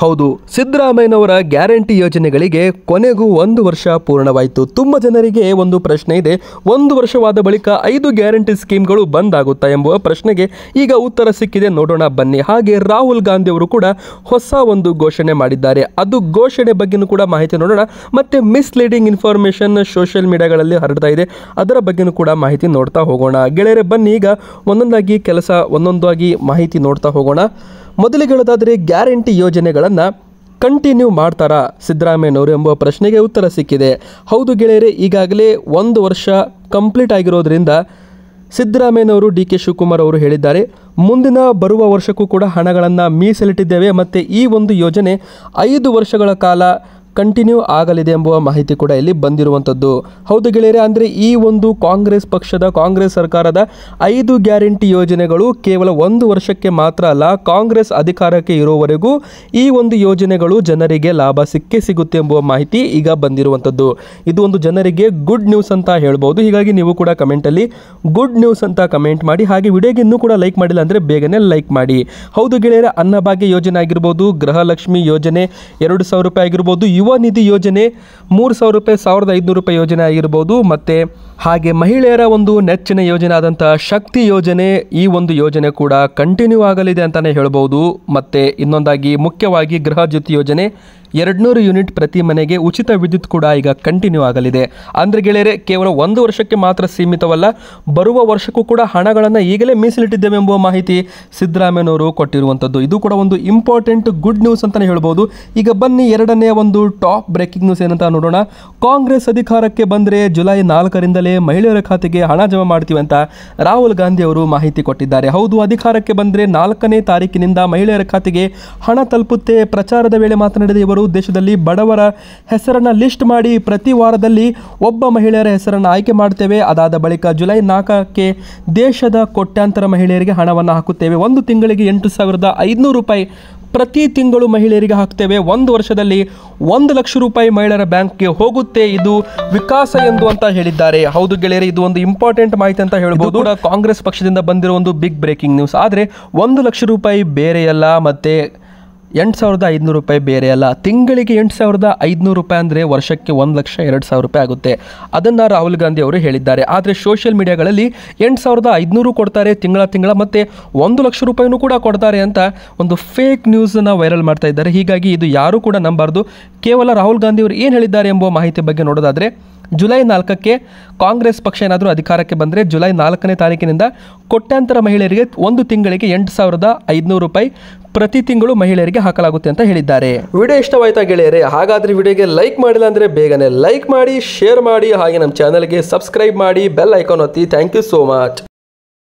ಹೌದು, ಸಿದ್ದರಾಮಯ್ಯನವರ ಗ್ಯಾರಂಟಿ ಯೋಜನೆಗಳಿಗೆ ಕೊನೆಗೂ ಒಂದು ವರ್ಷ ಪೂರ್ಣವಾಯಿತು. ತುಂಬ ಜನರಿಗೆ ಒಂದು ಪ್ರಶ್ನೆ ಇದೆ. ಒಂದು ವರ್ಷವಾದ ಬಳಿಕ ಐದು ಗ್ಯಾರಂಟಿ ಸ್ಕೀಮ್ಗಳು ಬಂದಾಗುತ್ತಾ ಎಂಬುವ ಪ್ರಶ್ನೆಗೆ ಈಗ ಉತ್ತರ ಸಿಕ್ಕಿದೆ. ನೋಡೋಣ, ಬನ್ನಿ. ಹಾಗೆ ರಾಹುಲ್ ಗಾಂಧಿ ಅವರು ಕೂಡ ಹೊಸ ಒಂದು ಘೋಷಣೆ ಮಾಡಿದ್ದಾರೆ. ಅದು ಘೋಷಣೆ ಬಗ್ಗೆನೂ ಕೂಡ ಮಾಹಿತಿ ನೋಡೋಣ. ಮತ್ತೆ ಮಿಸ್ಲೀಡಿಂಗ್ ಇನ್ಫಾರ್ಮೇಷನ್ ಸೋಷಿಯಲ್ ಮೀಡಿಯಾಗಳಲ್ಲಿ ಹರಡ್ತಾ ಇದೆ. ಅದರ ಬಗ್ಗೆನೂ ಕೂಡ ಮಾಹಿತಿ ನೋಡ್ತಾ ಹೋಗೋಣ. ಗೆಳೆಯರೆ, ಬನ್ನಿ. ಈಗ ಒಂದೊಂದಾಗಿ ಕೆಲಸ, ಒಂದೊಂದಾಗಿ ಮಾಹಿತಿ ನೋಡ್ತಾ ಹೋಗೋಣ. ಮೊದಲಿಗೆ ಹೇಳೋದಾದರೆ ಗ್ಯಾರಂಟಿ ಯೋಜನೆಗಳನ್ನು ಕಂಟಿನ್ಯೂ ಮಾಡ್ತಾರಾ ಸಿದ್ದರಾಮಯ್ಯನವರು ಎಂಬ ಪ್ರಶ್ನೆಗೆ ಉತ್ತರ ಸಿಕ್ಕಿದೆ. ಹೌದು ಗೆಳೆಯರೆ, ಈಗಾಗಲೇ ಒಂದು ವರ್ಷ ಕಂಪ್ಲೀಟ್ ಆಗಿರೋದ್ರಿಂದ ಸಿದ್ದರಾಮಯ್ಯನವರು ಡಿ ಕೆ ಶಿವಕುಮಾರ್ ಅವರು ಹೇಳಿದ್ದಾರೆ. ಮುಂದಿನ ಬರುವ ವರ್ಷಕ್ಕೂ ಕೂಡ ಹಣಗಳನ್ನು ಮೀಸಲಿಟ್ಟಿದ್ದೇವೆ. ಮತ್ತು ಈ ಒಂದು ಯೋಜನೆ ಐದು ವರ್ಷಗಳ ಕಾಲ ಕಂಟಿನ್ಯೂ ಆಗಲಿದೆ ಎಂಬುವ ಮಾಹಿತಿ ಕೂಡ ಇಲ್ಲಿ ಬಂದಿರುವಂಥದ್ದು. ಹೌದು ಗೆಳೆಯರೇ, ಅಂದರೆ ಈ ಒಂದು ಕಾಂಗ್ರೆಸ್ ಪಕ್ಷದ, ಕಾಂಗ್ರೆಸ್ ಸರ್ಕಾರದ ಐದು ಗ್ಯಾರಂಟಿ ಯೋಜನೆಗಳು ಕೇವಲ ಒಂದು ವರ್ಷಕ್ಕೆ ಮಾತ್ರ ಅಲ್ಲ, ಕಾಂಗ್ರೆಸ್ ಅಧಿಕಾರಕ್ಕೆ ಇರುವವರೆಗೂ ಈ ಒಂದು ಯೋಜನೆಗಳು ಜನರಿಗೆ ಲಾಭ ಸಿಕ್ಕೇ ಸಿಗುತ್ತೆ ಎಂಬುವ ಮಾಹಿತಿ ಈಗ ಬಂದಿರುವಂಥದ್ದು. ಇದು ಒಂದು ಜನರಿಗೆ ಗುಡ್ ನ್ಯೂಸ್ ಅಂತ ಹೇಳ್ಬೋದು. ಹೀಗಾಗಿ ನೀವು ಕೂಡ ಕಮೆಂಟಲ್ಲಿ ಗುಡ್ ನ್ಯೂಸ್ ಅಂತ ಕಮೆಂಟ್ ಮಾಡಿ, ಹಾಗೆ ವಿಡಿಯೋಗೆ ಇನ್ನೂ ಕೂಡ ಲೈಕ್ ಮಾಡಿಲ್ಲ ಅಂದರೆ ಬೇಗನೆ ಲೈಕ್ ಮಾಡಿ. ಹೌದು ಗೆಳೆಯರ ಅನ್ನಭಾಗ್ಯ ಯೋಜನೆ ಆಗಿರ್ಬೋದು, ಗೃಹಲಕ್ಷ್ಮಿ ಯೋಜನೆ, ಎರಡು ಸಾವಿರ ರೂಪಾಯಿ ಆಗಿರ್ಬೋದು, ಯುವ ನಿಧಿ ಯೋಜನೆ ಮೂರು ಸಾವಿರ ರೂಪಾಯಿ, ಸಾವಿರದ ಐದುನೂರು ರೂಪಾಯಿ ಯೋಜನೆ ಆಗಿರ್ಬೋದು. ಮತ್ತು ಹಾಗೆ ಮಹಿಳೆಯರ ಒಂದು ನೆಚ್ಚಿನ ಯೋಜನೆ ಆದಂಥ ಶಕ್ತಿ ಯೋಜನೆ ಈ ಒಂದು ಯೋಜನೆ ಕೂಡ ಕಂಟಿನ್ಯೂ ಆಗಲಿದೆ ಅಂತಲೇ ಹೇಳ್ಬೋದು. ಮತ್ತು ಇನ್ನೊಂದಾಗಿ ಮುಖ್ಯವಾಗಿ ಗೃಹ ಯೋಜನೆ ಎರಡುನೂರು ಯೂನಿಟ್ ಪ್ರತಿ ಮನೆಗೆ ಉಚಿತ ವಿದ್ಯುತ್ ಕೂಡ ಈಗ ಕಂಟಿನ್ಯೂ ಆಗಲಿದೆ. ಅಂದರೆ ಗೆಳೆಯರೆ, ಕೇವಲ ಒಂದು ವರ್ಷಕ್ಕೆ ಮಾತ್ರ ಸೀಮಿತವಲ್ಲ, ಬರುವ ವರ್ಷಕ್ಕೂ ಕೂಡ ಹಣಗಳನ್ನು ಈಗಲೇ ಮೀಸಲಿಟ್ಟಿದ್ದೇವೆ ಎಂಬ ಮಾಹಿತಿ ಸಿದ್ದರಾಮಯ್ಯನವರು ಕೊಟ್ಟಿರುವಂಥದ್ದು. ಇದು ಕೂಡ ಒಂದು ಇಂಪಾರ್ಟೆಂಟ್ ಗುಡ್ ನ್ಯೂಸ್ ಅಂತಲೇ ಹೇಳ್ಬೋದು. ಈಗ ಬನ್ನಿ ಎರಡನೇ ಒಂದು ಟಾಪ್ ಬ್ರೇಕಿಂಗ್ ನ್ಯೂಸ್ ಏನಂತ ನೋಡೋಣ. ಕಾಂಗ್ರೆಸ್ ಅಧಿಕಾರಕ್ಕೆ ಬಂದರೆ ಜುಲೈ ನಾಲ್ಕರಿಂದಲೇ ಮಹಿಳೆಯರ ಖಾತೆಗೆ ಹಣ ಜಮಾ ಮಾಡ್ತೀವಿ ಅಂತ ರಾಹುಲ್ ಗಾಂಧಿ ಅವರು ಮಾಹಿತಿ ಕೊಟ್ಟಿದ್ದಾರೆ. ಹೌದು, ಅಧಿಕಾರಕ್ಕೆ ಬಂದರೆ ನಾಲ್ಕನೇ ತಾರೀಕಿನಿಂದ ಮಹಿಳೆಯರ ಖಾತೆಗೆ ಹಣ ತಲುಪುತ್ತೆ. ಪ್ರಚಾರದ ವೇಳೆ ಮಾತನಾಡಿದ ಇವರು ದೇಶದಲ್ಲಿ ಬಡವರ ಹೆಸರನ್ನು ಲಿಸ್ಟ್ ಮಾಡಿ ಪ್ರತಿ ವಾರದಲ್ಲಿ ಒಬ್ಬ ಮಹಿಳೆಯರ ಹೆಸರನ್ನು ಆಯ್ಕೆ ಮಾಡ್ತೇವೆ. ಅದಾದ ಬಳಿಕ ಜುಲೈ ನಾಲ್ಕಕ್ಕೆ ದೇಶದ ಕೋಟ್ಯಾಂತರ ಮಹಿಳೆಯರಿಗೆ ಹಣವನ್ನು ಹಾಕುತ್ತೇವೆ. ಒಂದು ತಿಂಗಳಿಗೆ ಎಂಟು ಸಾವಿರದ ಐದುನೂರು ರೂಪಾಯಿ ಪ್ರತಿ ತಿಂಗಳು ಮಹಿಳೆಯರಿಗೆ ಹಾಕ್ತೇವೆ. ಒಂದು ವರ್ಷದಲ್ಲಿ ಒಂದು ಲಕ್ಷ ರೂಪಾಯಿ ಮಹಿಳೆಯರ ಬ್ಯಾಂಕ್ಗೆ ಹೋಗುತ್ತೆ. ಇದು ವಿಕಾಸ ಎಂದು ಅಂತ ಹೇಳಿದ್ದಾರೆ. ಹೌದು ಗೆಳೆಯರೆ, ಇದು ಒಂದು ಇಂಪಾರ್ಟೆಂಟ್ ಮಾಹಿತಿ ಅಂತ ಹೇಳ್ಬೋದು. ಕಾಂಗ್ರೆಸ್ ಪಕ್ಷದಿಂದ ಬಂದಿರೋ ಒಂದು ಬಿಗ್ ಬ್ರೇಕಿಂಗ್ ನ್ಯೂಸ್. ಆದರೆ ಒಂದು ಲಕ್ಷ ರೂಪಾಯಿ ಬೇರೆಯಲ್ಲ, ಮತ್ತೆ ಎಂಟು ಸಾವಿರದ ಐದುನೂರು ರೂಪಾಯಿ ಬೇರೆ ಅಲ್ಲ. ತಿಂಗಳಿಗೆ ಎಂಟು ಸಾವಿರದ ಐದುನೂರು ರೂಪಾಯಿ ಅಂದರೆ ವರ್ಷಕ್ಕೆ ಒಂದು ಲಕ್ಷ ಎರಡು ಸಾವಿರ ರೂಪಾಯಿ ಆಗುತ್ತೆ. ಅದನ್ನು ರಾಹುಲ್ ಗಾಂಧಿ ಅವರು ಹೇಳಿದ್ದಾರೆ. ಆದರೆ ಸೋಷಿಯಲ್ ಮೀಡಿಯಾಗಳಲ್ಲಿ ಎಂಟು ಸಾವಿರದ ಐದುನೂರು ಕೊಡ್ತಾರೆ ತಿಂಗಳ ತಿಂಗಳ ಮತ್ತು ಒಂದು ಲಕ್ಷ ರೂಪಾಯಿನೂ ಕೂಡ ಕೊಡ್ತಾರೆ ಅಂತ ಒಂದು ಫೇಕ್ ನ್ಯೂಸನ್ನು ವೈರಲ್ ಮಾಡ್ತಾ ಇದ್ದಾರೆ. ಹೀಗಾಗಿ ಇದು ಯಾರೂ ಕೂಡ ನಂಬಾರ್ದು. ಕೇವಲ ರಾಹುಲ್ ಗಾಂಧಿ ಅವರು ಏನು ಹೇಳಿದ್ದಾರೆ ಎಂಬ ಮಾಹಿತಿ ಬಗ್ಗೆ ನೋಡೋದಾದರೆ ಜುಲೈ ನಾಲ್ಕಕ್ಕೆ ಕಾಂಗ್ರೆಸ್ ಪಕ್ಷ ಏನಾದರೂ ಅಧಿಕಾರಕ್ಕೆ ಬಂದರೆ ಜುಲೈ ನಾಲ್ಕನೇ ತಾರೀಕಿನಿಂದ ಕೋಟ್ಯಾಂತರ ಮಹಿಳೆಯರಿಗೆ ಒಂದು ತಿಂಗಳಿಗೆ ಎಂಟು ಸಾವಿರದ ಐದುನೂರು ರೂಪಾಯಿ ಪ್ರತಿ ತಿಂಗಳು ಮಹಿಳೆಯರಿಗೆ ಹಾಕಲಾಗುತ್ತೆ ಅಂತ ಹೇಳಿದ್ದಾರೆ. ವಿಡಿಯೋ ಇಷ್ಟವಾಯ್ತಾ ಗೆಳೆಯರೆ, ಹಾಗಾದ್ರೆ ವಿಡಿಯೋಗೆ ಲೈಕ್ ಮಾಡಿಲ್ಲ ಅಂದರೆ ಬೇಗನೆ ಲೈಕ್ ಮಾಡಿ, ಶೇರ್ ಮಾಡಿ, ಹಾಗೆ ನಮ್ಮ ಚಾನಲ್ಗೆ ಸಬ್ಸ್ಕ್ರೈಬ್ ಮಾಡಿ, ಬೆಲ್ ಐಕಾನ್ ಒತ್ತಿ. Thank you so much.